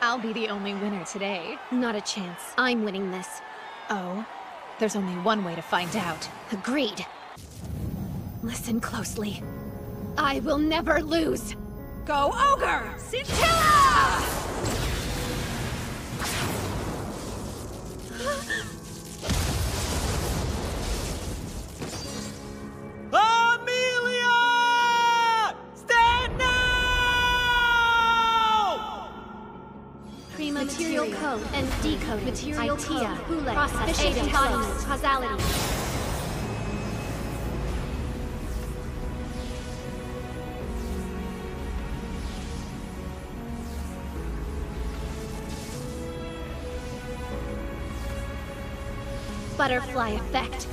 I'll be the only winner today. Not a chance. I'm winning this. Oh? There's only one way to find out. Agreed. Listen closely. I will never lose! Go Ogre! Scintilla! Material code and decode material code. Hule. Process embodiment. Causality. Butterfly effect.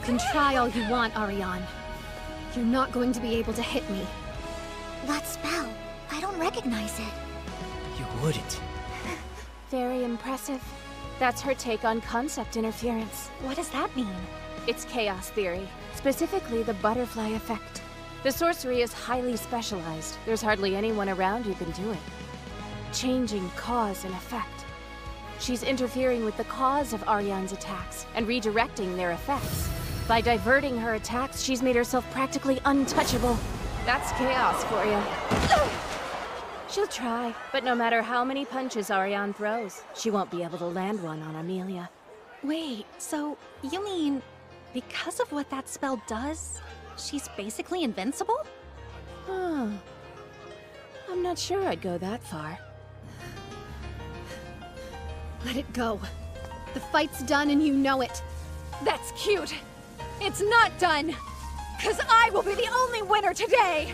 You can try all you want, Ariane. You're not going to be able to hit me. That spell, I don't recognize it. You wouldn't. Very impressive. That's her take on concept interference. What does that mean? It's chaos theory, specifically the butterfly effect. The sorcery is highly specialized. There's hardly anyone around who can do it. Changing cause and effect. She's interfering with the cause of Ariane's attacks and redirecting their effects. By diverting her attacks, she's made herself practically untouchable. That's chaos for you. She'll try, but no matter how many punches Ariane throws, she won't be able to land one on Amelia. Wait, so you mean because of what that spell does, she's basically invincible? Huh. I'm not sure I'd go that far. Let it go. The fight's done and you know it. That's cute! It's not done! Cause I will be the only winner today!